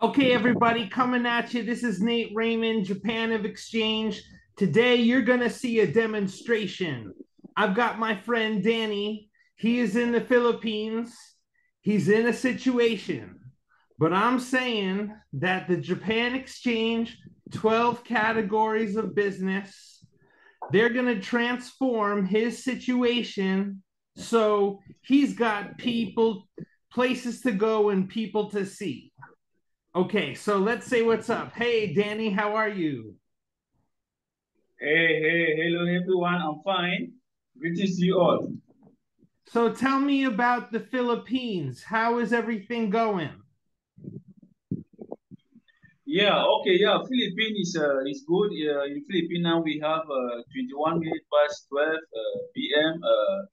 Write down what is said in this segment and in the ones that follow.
Okay, everybody, coming at you. This is Nate Raymond, Japan of Exchange. Today, you're going to see a demonstration. I've got my friend Danny. He is in the Philippines. He's in a situation, but I'm saying that the Japan Exchange 12 categories of business, they're going to transform his situation so he's got people, places to go, and people to see. Okay, so let's say what's up. Hey, Danny, how are you? Hey, hey, hello everyone. I'm fine. Good to see you all. So tell me about the Philippines. How is everything going? Yeah, okay, yeah. Philippines is uh, is good. Uh, in Philippines now we have uh, 21 minutes past 12 uh, p.m. Uh,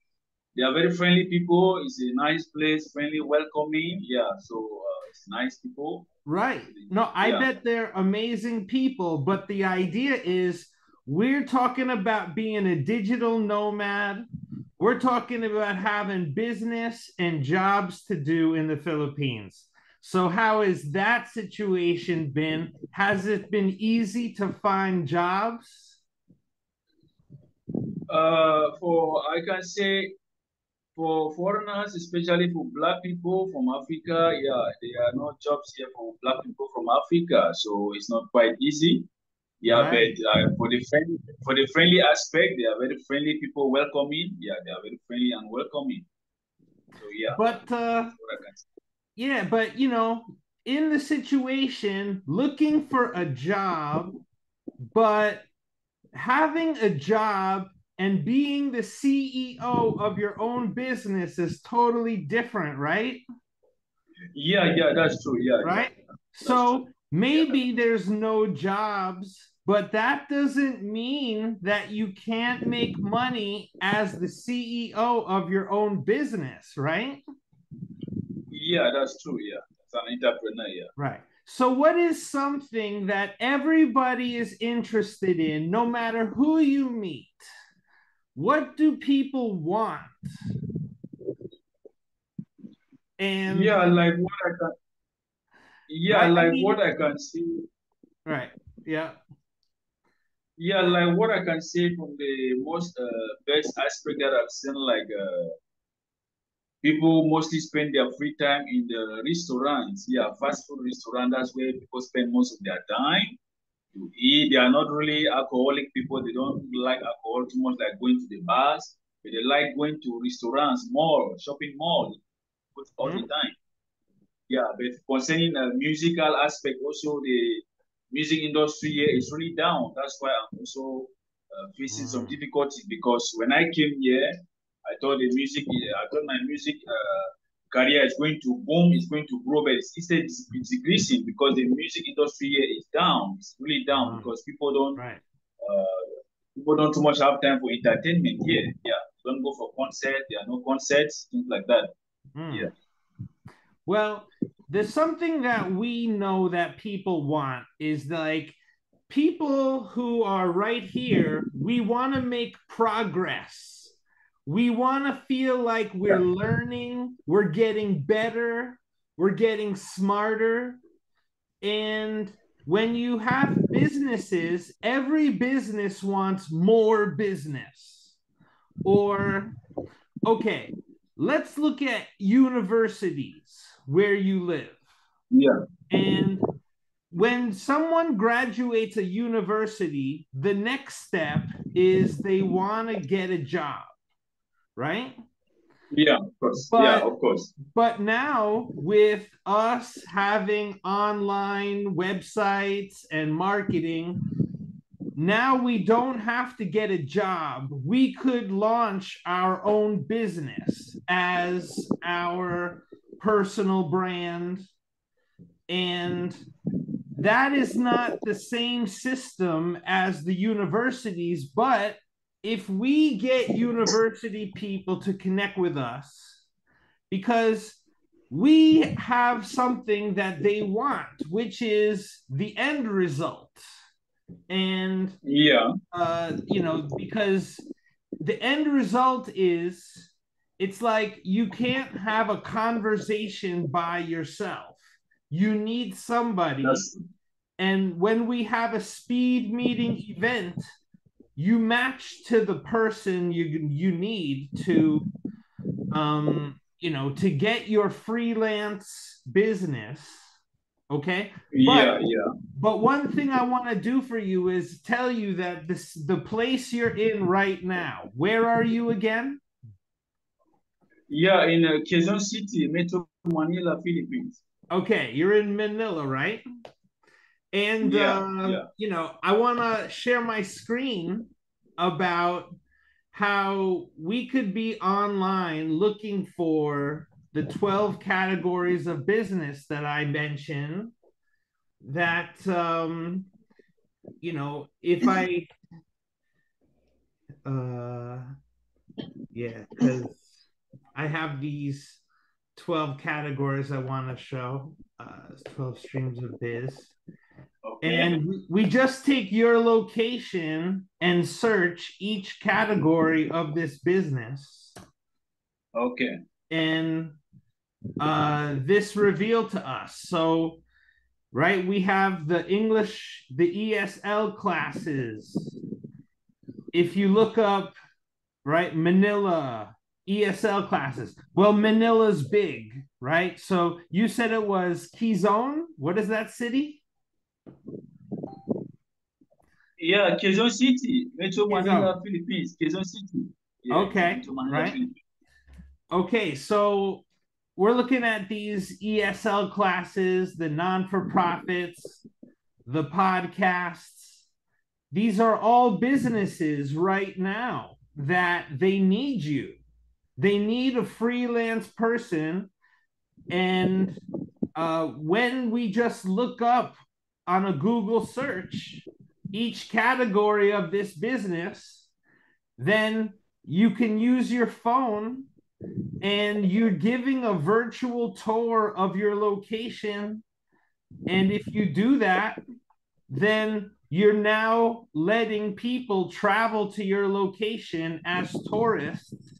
they are very friendly people. It's a nice place, friendly, welcoming. Yeah, so uh, it's nice people. Right. No, I Yeah. bet they're amazing people, but the idea is we're talking about being a digital nomad. We're talking about having business and jobs to do in the Philippines. So, how has that situation been? Has it been easy to find jobs? Uh, for I can say for foreigners, especially for black people from Africa, yeah, there are no jobs here for black people from Africa, so it's not quite easy. Yeah, Right. but uh, for the friendly, for the friendly aspect, they are very friendly people, welcoming. Yeah, they are very friendly and welcoming. So yeah, But uh, that's what I can say. yeah, but you know, in the situation, looking for a job, but having a job and being the CEO of your own business is totally different, right? Yeah, yeah, that's true. Yeah, yeah, Right? that's So true. Yeah, maybe there's no jobs, but that doesn't mean that you can't make money as the CEO of your own business, right? yeah, that's true. Yeah, as an entrepreneur. Yeah. Right. So, what is something that everybody is interested in, no matter who you meet? What do people want? And Yeah, like what I can. Yeah, right, I like mean, what I can see. right, yeah, Yeah, like what I can say from the most uh, best aspect that I've seen, like uh, people mostly spend their free time in the restaurants. Yeah, fast food restaurant. That's where people spend most of their time to eat. They are not really alcoholic people. They don't like alcohol too much, like going to the bars. But they like going to restaurants, mall, shopping mall, all the mm, time. Yeah, but concerning the musical aspect, also the music industry here is really down. That's why I'm also uh, facing some mm, difficulties because when I came here, I thought the music, I thought my music uh, career is going to boom, it's going to grow, but it's instead it's it's decreasing because the music industry here is down. It's really down mm, because people don't right. uh, people don't too much have time for entertainment here. Yeah, don't go for concerts. There are no concerts, things like that. mm. Yeah. Well, there's something that we know that people want is like people who are right here, we want to make progress. We want to feel like we're learning, we're getting better, we're getting smarter. And when you have businesses, every business wants more business. Or, okay, let's look at universities where you live. Yeah. And when someone graduates a university, the next step is they want to get a job, right? Yeah, of course. Yeah, of course. but now with us having online websites and marketing, now we don't have to get a job. We could launch our own business as our personal brand and that is not the same system as the universities, but if we get university people to connect with us, because we have something that they want, which is the end result. And, Yeah. uh, you know, because the end result is it's like you can't have a conversation by yourself you need somebody. That's And when we have a speed meeting event, you match to the person you you need to um you know to get your freelance business okay yeah, yeah. but one thing i want to do for you is tell you that this the place you're in right now where are you again Yeah, in uh, Quezon City, Metro Manila, Philippines. okay you're in manila right and Yeah, uh, yeah. you know i want to share my screen about how we could be online looking for the 12 categories of business that i mentioned that um you know if i uh yeah because i have these 12 categories i want to show uh 12 streams of biz Okay. and we- we just take your location and search each category of this business okay. and uh, this revealed to us. So, right, we have the English, the ESL classes. If you look up, right, Manila ESL classes, well, Manila's big, right? So you said it was Quezon. What is that city? Yeah, Quezon City, Metro. Manila, Philippines. Quezon City. Yeah, Okay, Manila, right. Okay, so we're looking at these ESL classes, the non for profits, the podcasts. These are all businesses right now that they need you. They need a freelance person. And uh, when we just look up on a Google search each category of this business, then you can use your phone and you're giving a virtual tour of your location. And if you do that, then you're now letting people travel to your location as tourists.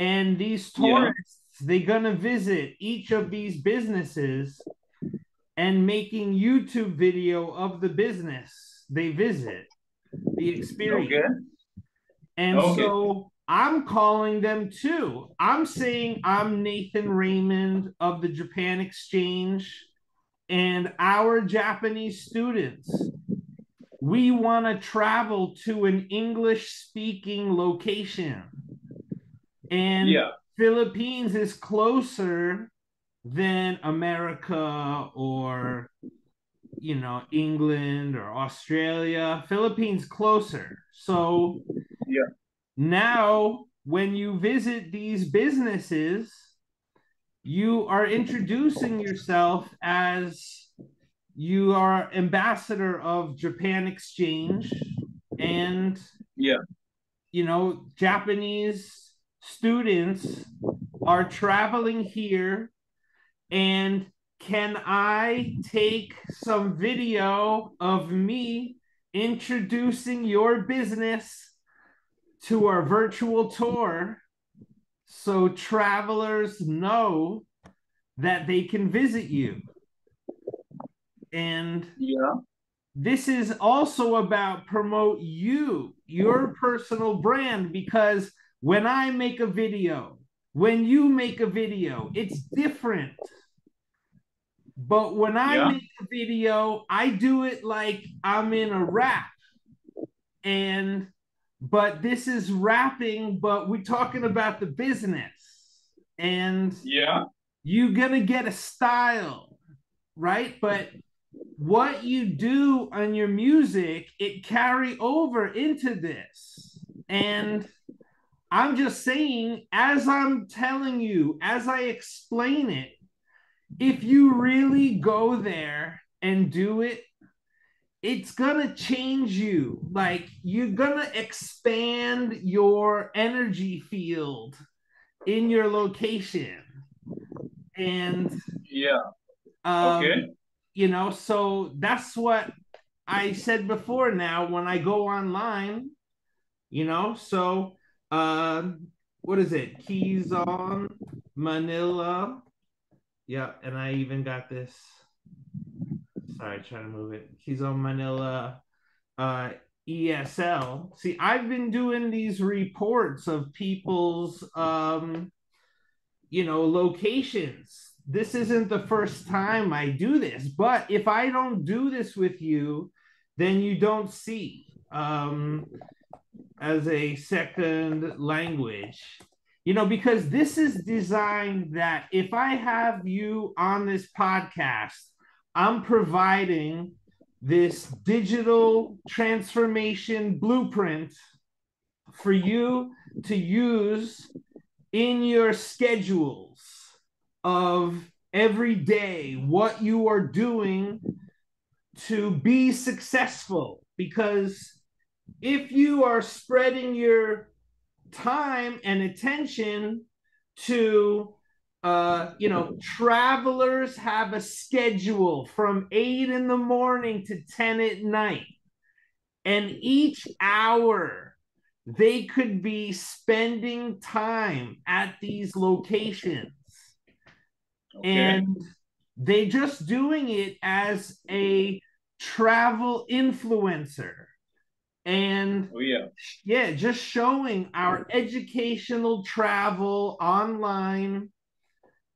And these Yeah. tourists, they're going to visit each of these businesses and making YouTube video of the business they visit, the experience. Okay. And Okay. so I'm calling them too. I'm saying I'm Nathan Raymond of the Japan Exchange and our Japanese students. We want to travel to an English speaking location. And Yeah. Philippines is closer than America or you know England or Australia. Philippines closer. So Yeah. now when you visit these businesses, you are introducing yourself as you are ambassador of Japan Exchange and Yeah. you know Japanese students are traveling here and can I take some video of me introducing your business to our virtual tour so travelers know that they can visit you? And Yeah. this is also about promote you your personal brand because when i make a video when you make a video it's different but when i Yeah. make a video i do it like i'm in a rap and but this is rapping but we're talking about the business and Yeah. you're gonna get a style, right? But what you do on your music, it carry over into this. And I'm just saying, as I'm telling you, as I explain it, if you really go there and do it, it's gonna change you. Like you're gonna expand your energy field in your location. And Yeah. um, Okay. you know, so that's what I said before now when I go online, you know, so um what is it? Quezon Manila Yeah, and I even got this. Sorry, trying to move it. Quezon Manila uh, ESL. See, I've been doing these reports of people's, um, you know, locations. This isn't the first time I do this, but if I don't do this with you, then you don't see um, as a second language. You know, because this is designed that if I have you on this podcast, I'm providing this digital transformation blueprint for you to use in your schedules of every day what you are doing to be successful because if you are spreading your time and attention to uh, you know, travelers have a schedule from eight in the morning to 10 at night. And each hour they could be spending time at these locations. Okay. And they just doing it as a travel influencer and oh, yeah. yeah just showing our educational travel online.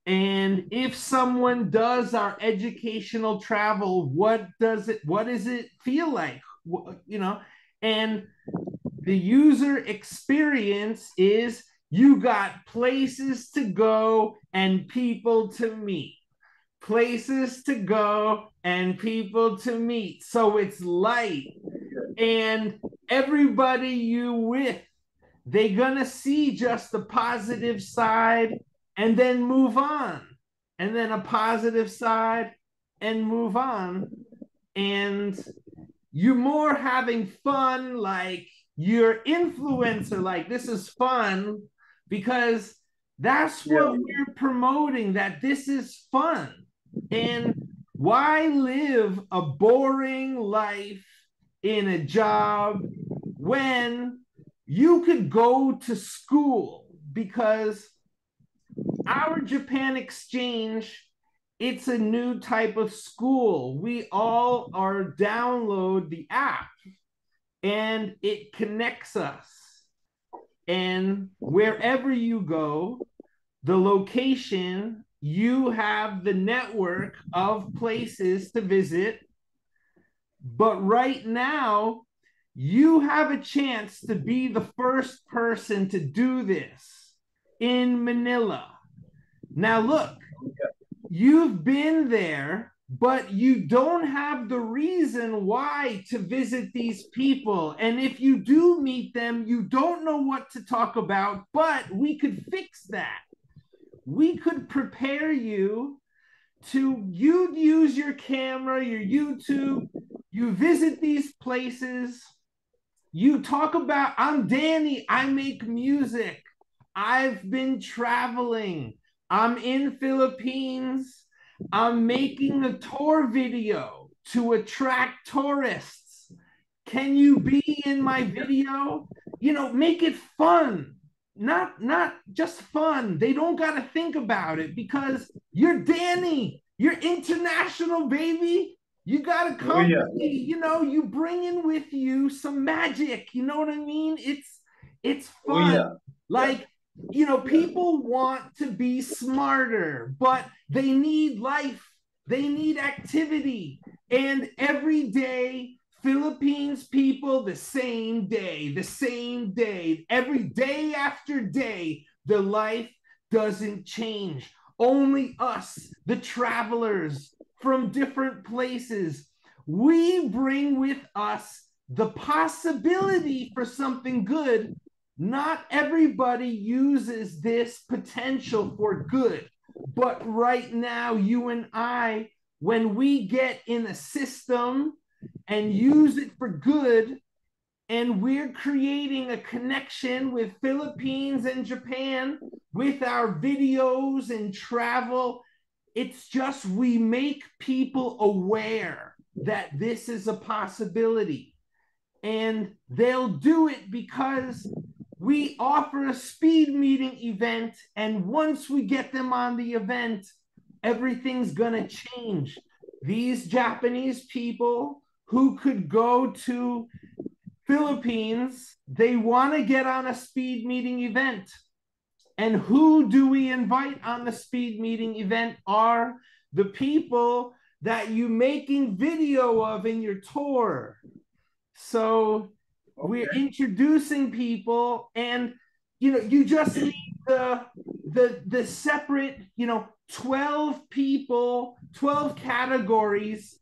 And if someone does our educational travel what does it what does it feel like? You know and the user experience is you got places to go and people to meet. Places to go and people to meet. So it's light and everybody you with they gonna see just the positive side and then move on. And then a positive side and move on. And you're more having fun like you're influencer like this is fun because that's what yeah. we're promoting that this is fun. And why live a boring life in a job when you could go to school because our Japan exchange it's a new type of school. We all are download the app and it connects us. And wherever you go, the location, you have the network of places to visit but right now, you have a chance to be the first person to do this in Manila. Now, look, you've been there, but you don't have the reason why to visit these people. And if you do meet them, you don't know what to talk about, but we could fix that. We could prepare you to you use your camera, your YouTube, you visit these places, you talk about, I'm Danny, I make music. I've been traveling. I'm in Philippines. I'm making a tour video to attract tourists. Can you be in my video? You know, make it fun. Not not just fun. They don't got to think about it because you're Danny. You're international, baby. You got to oh, come. oh, yeah. you know, you bring in with you some magic. You know what I mean? It's it's oh, fun. Oh, yeah. Like, you know, people want to be smarter, but they need life, they need activity. And every day, Philippines people, the same day, the same day, every day after day, the life doesn't change. Only us, the travelers, from different places. We bring with us the possibility for something good. Not everybody uses this potential for good. But right now, you and I, when we get in a system and use it for good, and we're creating a connection with Philippines and Japan with our videos and travel it's just we make people aware that this is a possibility. And they'll do it because we offer a speed meeting event. And once we get them on the event, everything's gonna change. These Japanese people who could go to Philippines, they want to get on a speed meeting event. And who do we invite on the speed meeting event are the people that you making video of in your tour. So okay. we're introducing people and you know you just need the the the separate you know 12 people 12 categories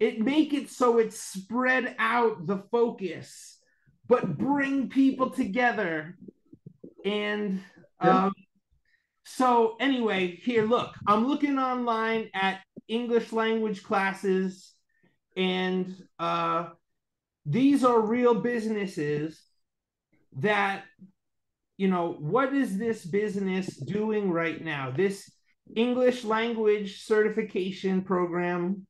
it make it so it's spread out the focus but bring people together. And um, so anyway here look i'm looking online at english language classes and uh, these are real businesses that you know what is this business doing right now? This english language certification program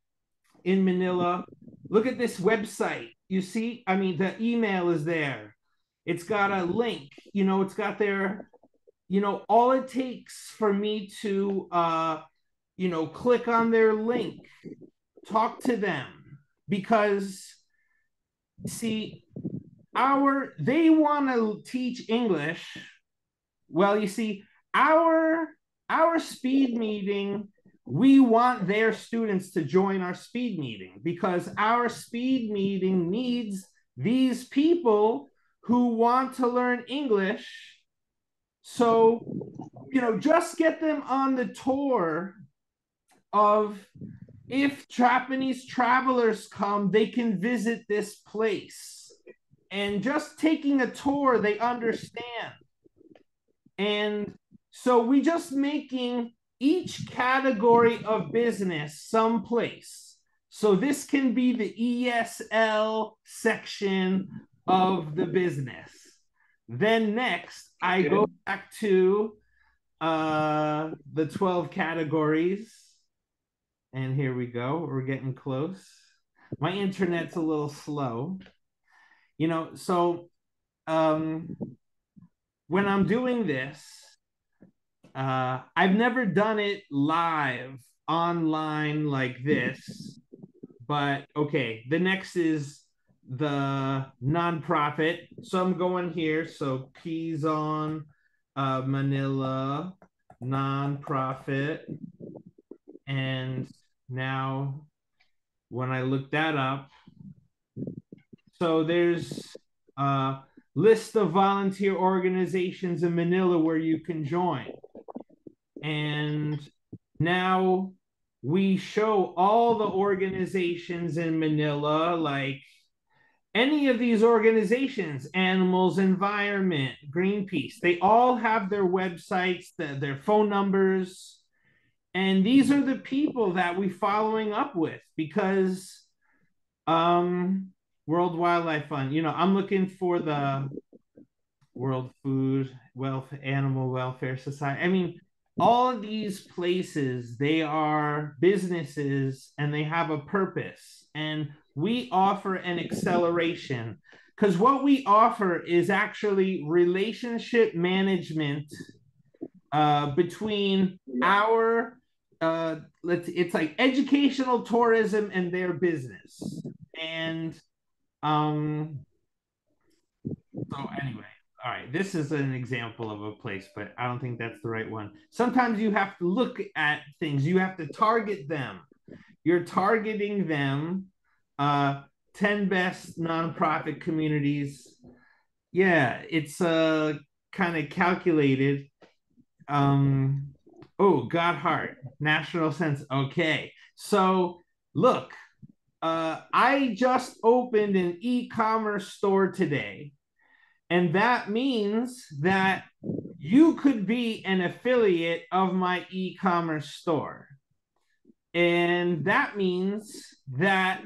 in manila. Look at this website. You see i mean the email is there. It's got a link you know it's got their you know all it takes for me to uh you know click on their link talk to them because see our they want to teach english. Well you see our our speed meeting we want their students to join our speed meeting because our speed meeting needs these people who want to learn english so you know just get them on the tour of if japanese travelers come they can visit this place and just taking a tour, they understand. And so we just making each category of business someplace. So this can be the ESL section of the business. Then next, I go back to uh, the 12 categories. And here we go. We're getting close. My internet's a little slow you know so um when i'm doing this uh i've never done it live online like this but okay the next is the nonprofit. So i'm going here. So Quezon uh manila nonprofit. And now when i look that up so there's a list of volunteer organizations in Manila where you can join. And now we show all the organizations in Manila, like any of these organizations, Animals Environment, Greenpeace, they all have their websites, their phone numbers. And these are the people that we're following up with because um World Wildlife Fund. You know, I'm looking for the World Food Welfare Animal Welfare Society. I mean, all these places, they are businesses and they have a purpose. And we offer an acceleration. Because what we offer is actually relationship management uh, between our uh, let's it's like educational tourism and their business. And um, so anyway, all right, this is an example of a place, but I don't think that's the right one. Sometimes you have to look at things, you have to target them. You're targeting them. Uh, 10 best nonprofit communities. Yeah, it's uh kind of calculated. Um, oh, Godheart, National Sense. Okay. So look, uh, I just opened an e commerce store today. And that means that you could be an affiliate of my e commerce store. And that means that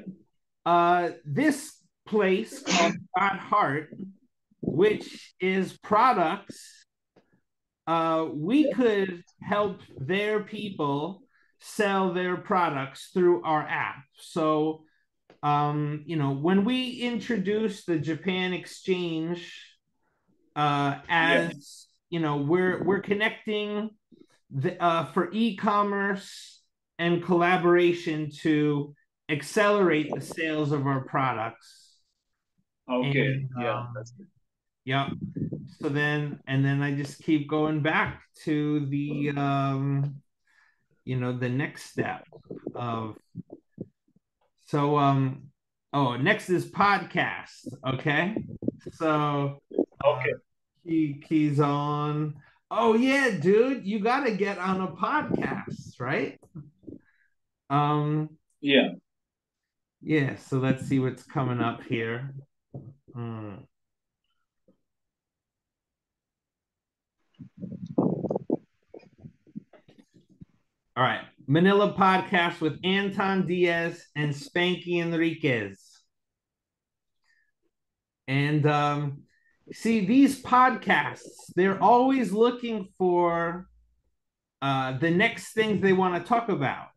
uh, this place called God Heart, which is products, uh, we could help their people sell their products through our app. So um, you know, when we introduced the Japan Exchange uh, as you know, we're we're connecting the uh, for e-commerce and collaboration to accelerate the sales of our products. Okay. And, yeah. um, That's good. Yep. So then, and then I just keep going back to the, um, you know, the next step of. So, um, oh, next is podcast. Okay. So, Okay. Key Quezon. Oh yeah, dude, you got to get on a podcast, right? Um, Yeah. yeah. So let's see what's coming up here. Hmm. All right. Manila podcast with Anton Diaz and Spanky Enriquez. And um, see, these podcasts, they're always looking for uh, the next things they want to talk about.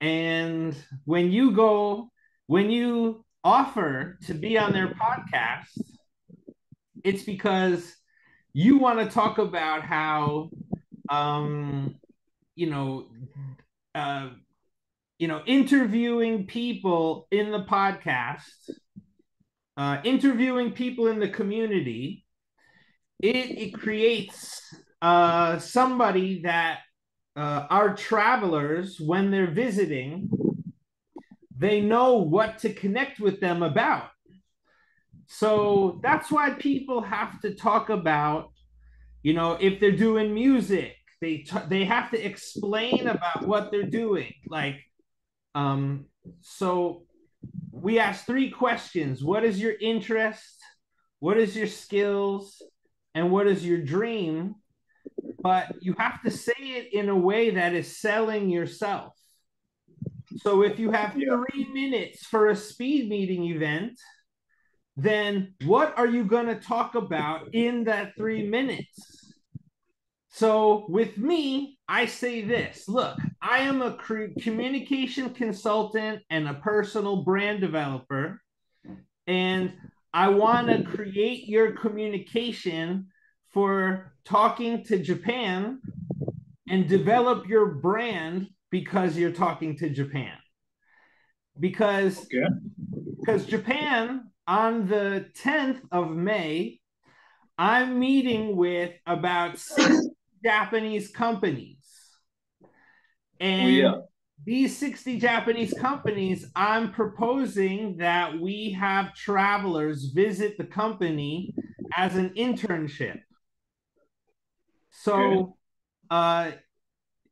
And when you go, when you offer to be on their podcast, it's because you want to talk about how um, you know, uh, you know, interviewing people in the podcast, uh, interviewing people in the community, it, it creates uh, somebody that uh, our travelers, when they're visiting, they know what to connect with them about. So that's why people have to talk about, you know, if they're doing music, they t- they have to explain about what they're doing like um so we ask three questions. What is your interest? What is your skills? And what is your dream? But you have to say it in a way that is selling yourself. So if you have. 3 minutes for a speed meeting event then what are you going to talk about in that 3 minutes? So with me, I say this look, I am a communication consultant and a personal brand developer. And I want to create your communication for talking to Japan and develop your brand because you're talking to Japan. Because Okay. because Japan on the 10th of May, I'm meeting with about six Japanese companies. And Oh, yeah. these 60 Japanese companies, I'm proposing that we have travelers visit the company as an internship. So, uh,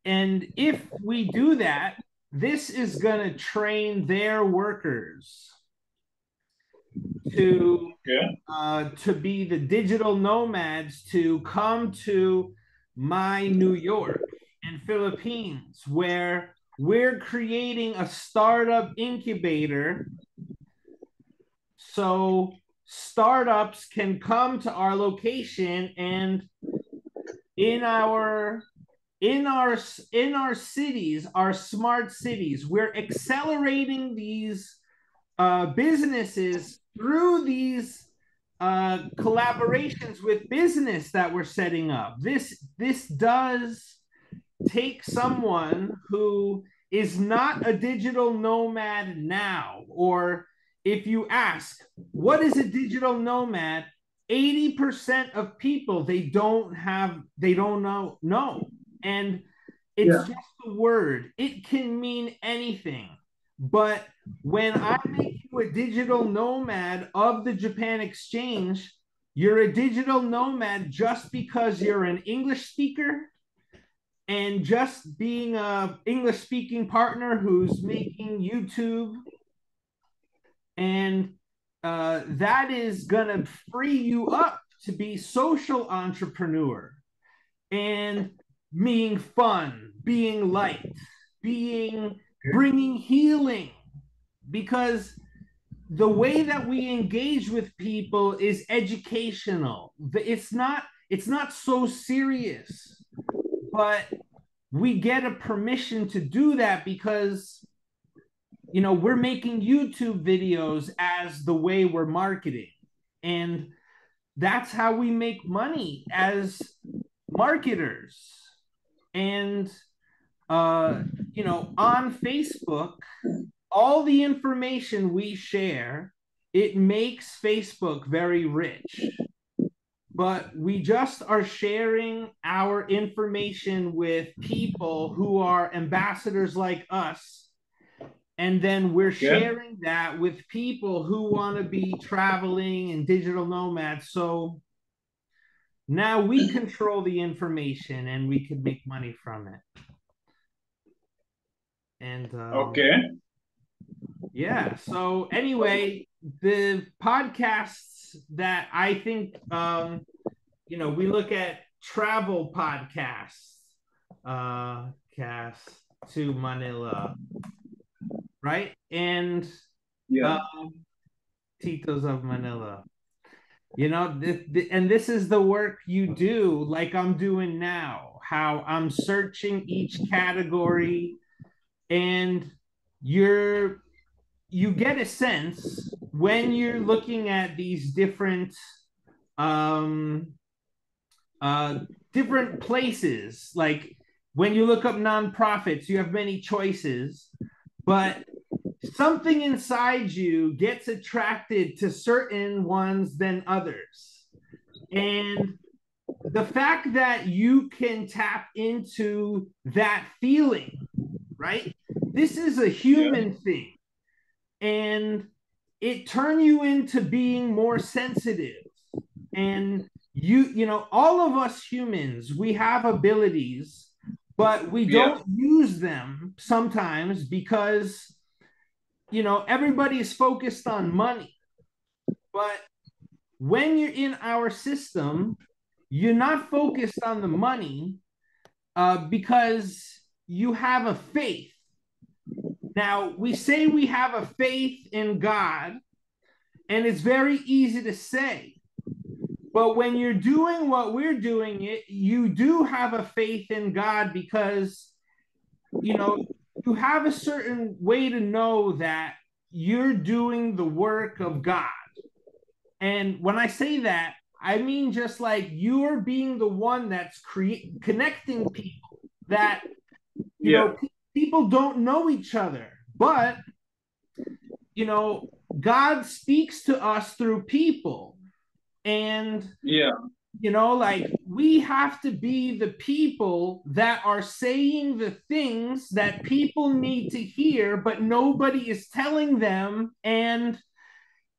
and if we do that, this is going to train their workers to Okay. uh, to be the digital nomads to come to my New York and Philippines, where we're creating a startup incubator so startups can come to our location and in our in our in our cities our smart cities we're accelerating these uh, businesses through these uh, collaborations with business that we're setting up. This this does take someone who is not a digital nomad now, or if you ask, what is a digital nomad? 80% of people they don't have they don't know no and it's Yeah. just a word it can mean anything but when I make you a digital nomad of the Japan Exchange, you're a digital nomad just because you're an English speaker and just being a English speaking partner who's making YouTube. And uh, that is gonna free you up to be social entrepreneur and being fun, being light, being bringing healing because the way that we engage with people is educational. It's not it's not so serious but we get a permission to do that because you know we're making youtube videos as the way we're marketing. And that's how we make money as marketers. And uh, you know, on Facebook, all the information we share, it makes Facebook very rich. But we just are sharing our information with people who are ambassadors like us. And then we're Yeah. sharing that with people who want to be traveling and digital nomads. So now we control the information and we can make money from it. And um, Okay. yeah. So anyway, the podcasts that I think um you know, we look at travel podcasts, uh cast to Manila, right? And Yeah. um Titos of Manila. You know, th- th- and this is the work you do, like I'm doing now, how I'm searching each category and you're you get a sense when you're looking at these different um uh different places. Like when you look up nonprofits you have many choices but something inside you gets attracted to certain ones than others. And the fact that you can tap into that feeling right? This is a human thing. And it turn you into being more sensitive. And you you know all of us humans we have abilities but we don't use them sometimes because you know everybody is focused on money. But when you're in our system you're not focused on the money uh, because you have a faith now, we say we have a faith in God, and it's very easy to say. But when you're doing what we're doing, it you do have a faith in God because you know you have a certain way to know that you're doing the work of God. And when I say that, I mean just like you're being the one that's cre- connecting people that you know pe- people don't know each other but you know god speaks to us through people. And Yeah. you know like we have to be the people that are saying the things that people need to hear but nobody is telling them. And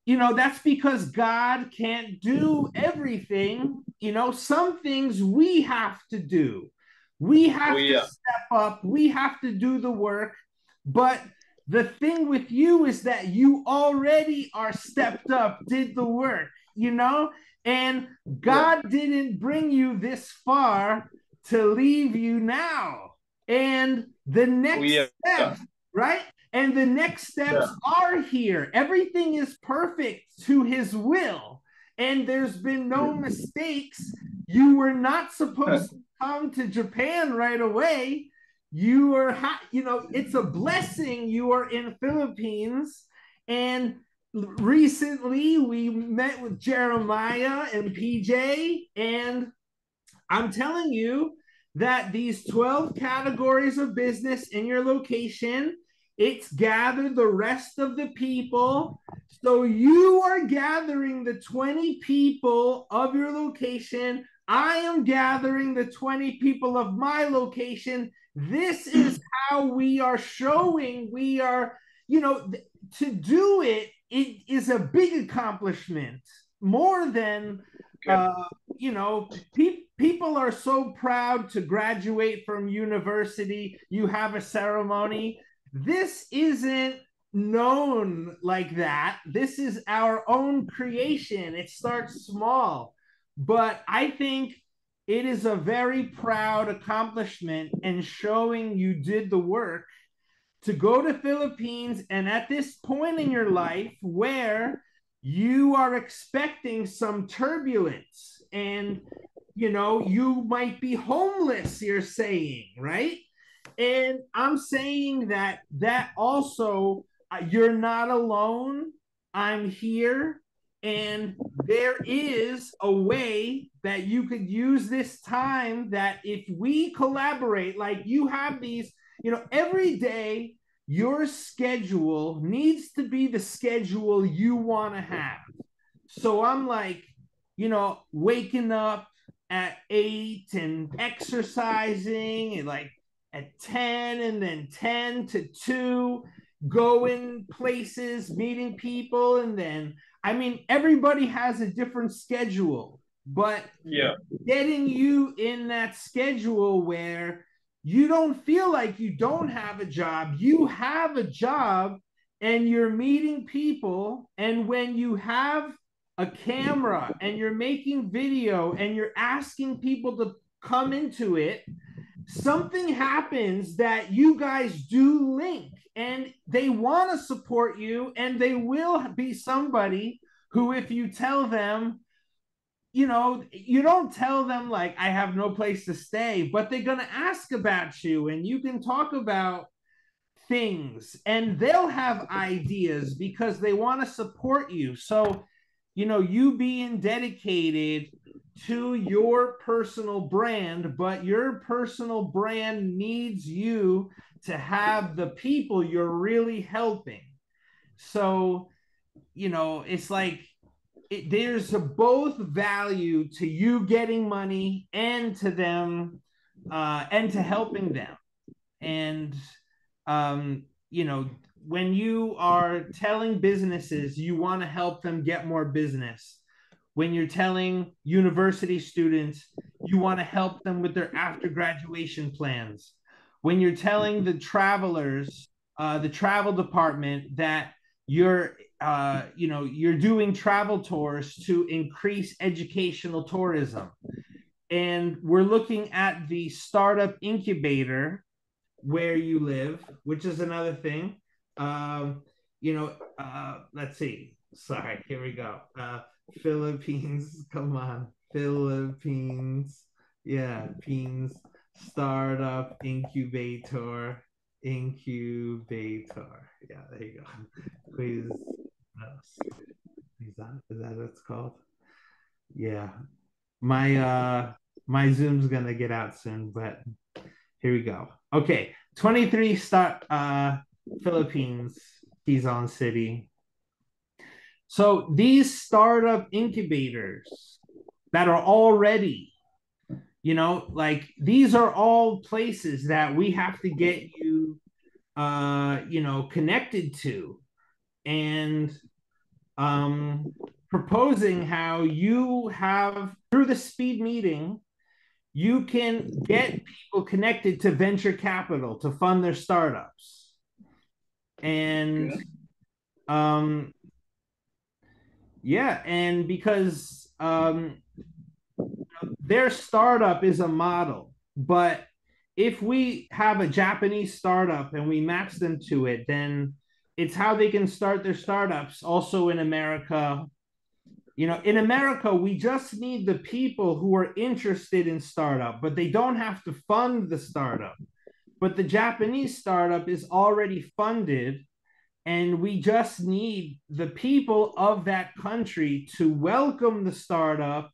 you know that's because god can't do everything. You know some things we have to do we have Oh, yeah. to step up. We have to do the work. But the thing with you is that you already are stepped up did the work you know? And god didn't bring you this far to leave you now. And the oh, next Oh, yeah. steps right? And the next steps are here. Everything is perfect to his will. And there's been no mistakes. You were not supposed to come to japan right away you are ha- you know it's a blessing you are in philippines. And recently we met with jeremiah and pj and i'm telling you that these 12 categories of business in your location it's gathered the rest of the people. So you are gathering the 20 people of your location i am gathering the 20 people of my location. This is how we are showing we are you know th- to do it it is a big accomplishment more than uh, you know pe- people are so proud to graduate from university. You have a ceremony. This isn't known like that. This is our own creation. It starts small but i think it is a very proud accomplishment and showing you did the work to go to Philippines and at this point in your life where you are expecting some turbulence and you know you might be homeless you're saying right? And i'm saying that that also uh, you're not alone. I'm here and there is a way that you could use this time that if we collaborate like you have these you know, every day your schedule needs to be the schedule you want to have. So I'm like, you know, waking up at eight and exercising and like at 10 and then 10 to 2 going places meeting people and then i mean everybody has a different schedule but yeah. getting you in that schedule where you don't feel like you don't have a job you have a job and you're meeting people and when you have a camera and you're making video and you're asking people to come into it something happens that you guys do link and they want to support you and they will be somebody who if you tell them you know you don't tell them like i have no place to stay but they're going to ask about you and you can talk about things and they'll have ideas because they want to support you. So you know you being dedicated to your personal brand, but your personal brand needs you to have the people you're really helping. So, you know, it's like it, there's a both value to you getting money and to them uh, and to helping them. And, um, you know, when you are telling businesses you want to help them get more business, when you're telling university students you want to help them with their after graduation plans, when you're telling the travelers, uh, the travel department that you're uh, you know you're doing travel tours to increase educational tourism and we're looking at the startup incubator where you live which is another thing um, you know uh, let's see sorry here we go uh, Philippines. Come on. Philippines. Yeah, Pines Startup Incubator. Incubator. Yeah, there you go. Please. Is that, is that what it's called? Yeah. My uh my Zoom's gonna get out soon, but here we go. Okay. 23 start uh Philippines, Quezon City. So these startup incubators that are already, you know, like these are all places that we have to get you, uh, you know, connected to, and um, proposing how you have through the speed meeting you can get people connected to venture capital to fund their startups. And um yeah, and because um, their startup is a model, but if we have a Japanese startup and we match them to it, then it's how they can start their startups also in America. You know, in America, we just need the people who are interested in startup, but they don't have to fund the startup. But the Japanese startup is already funded and we just need the people of that country to welcome the startup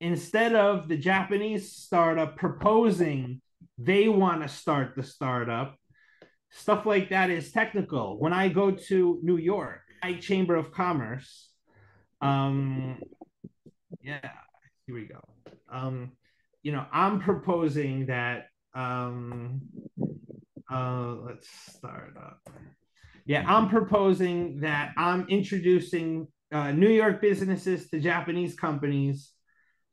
instead of the Japanese startup proposing they want to start the startup. Stuff like that is technical. When I go to New York, I Chamber of Commerce, um, yeah, here we go. Um, you know, I'm proposing that. Um, uh, let's start up. Yeah, I'm proposing that I'm introducing uh, New York businesses to Japanese companies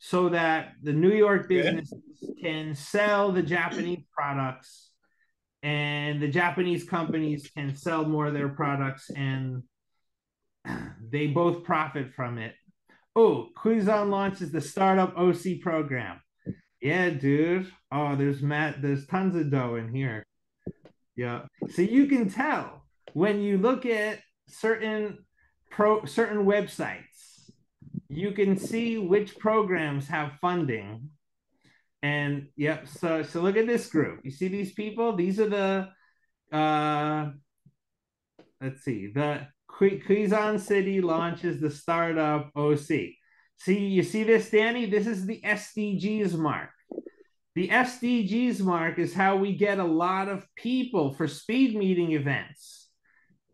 so that the New York businesses can sell the Japanese products and the Japanese companies can sell more of their products and they both profit from it. Oh, Quezon launches the startup QC program. Yeah, dude. Oh, there's Matt, there's tons of dough in here. Yeah. So you can tell when you look at certain pro certain websites, you can see which programs have funding. And yep, so so look at this group. You see these people? These are the uh let's see, the Quezon City launches the startup QC. See, you see this, Dani? This is the SDGs mark. the SDGs mark is how we get a lot of people for speed meeting events.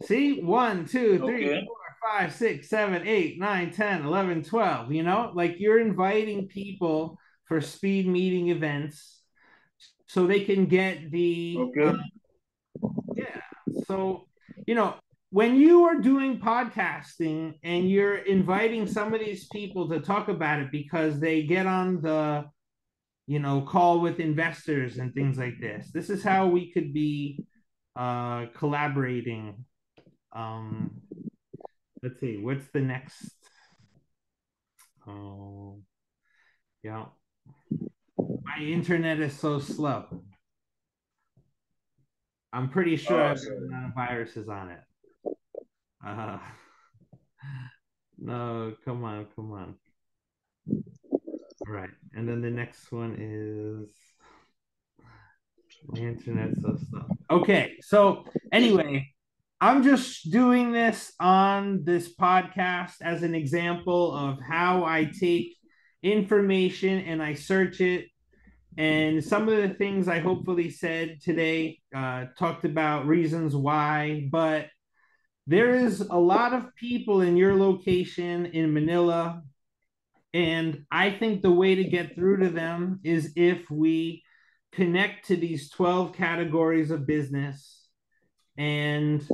See, one, two, three, Okay. four, five, six, seven, eight, nine, 10, 11, 12. You know, like you're inviting people for speed meeting events so they can get the Okay. yeah. So, you know, when you are doing podcasting and you're inviting some of these people to talk about it because they get on the, you know, call with investors and things like this, this is how we could be uh, collaborating. Um, let's see, what's the next? Oh, yeah. My internet is so slow. I'm pretty sure Oh, a viruses on it. Uh, no, come on, come on. All right, and then the next one is my internet's so slow. Okay, so anyway, I'm just doing this on this podcast as an example of how I take information and I search it. And some of the things I hopefully said today uh, talked about reasons why, but there is a lot of people in your location in Manila. And I think the way to get through to them is if we connect to these 12 categories of business and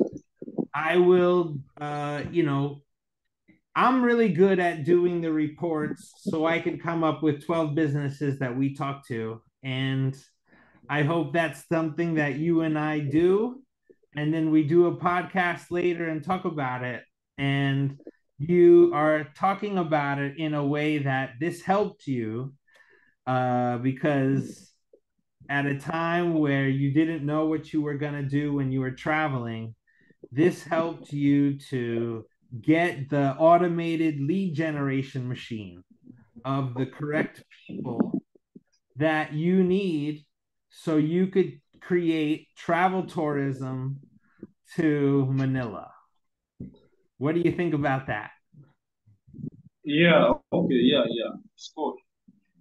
I will, uh, you know, I'm really good at doing the reports so I can come up with 12 businesses that we talk to. And I hope that's something that you and I do. And then we do a podcast later and talk about it. And you are talking about it in a way that this helped you uh, because at a time where you didn't know what you were going to do when you were traveling, this helped you to get the automated lead generation machine of the correct people that you need so you could create travel tourism to Manila. What do you think about that? Yeah. Okay. Yeah. Yeah. It's.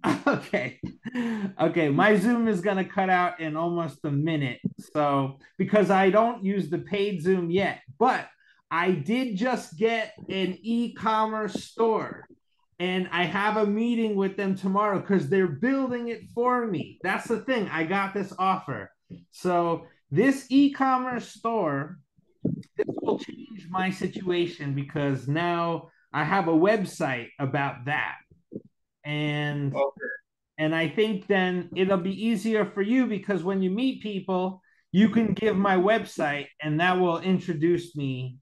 okay. Okay. My Zoom is going to cut out in almost a minute. So, because I don't use the paid Zoom yet, but I did just get an e commerce store and I have a meeting with them tomorrow because they're building it for me. That's the thing. I got this offer. So, this e commerce store, this will change my situation because now I have a website about that. And Okay. and I think then it'll be easier for you because when you meet people, you can give my website and that will introduce me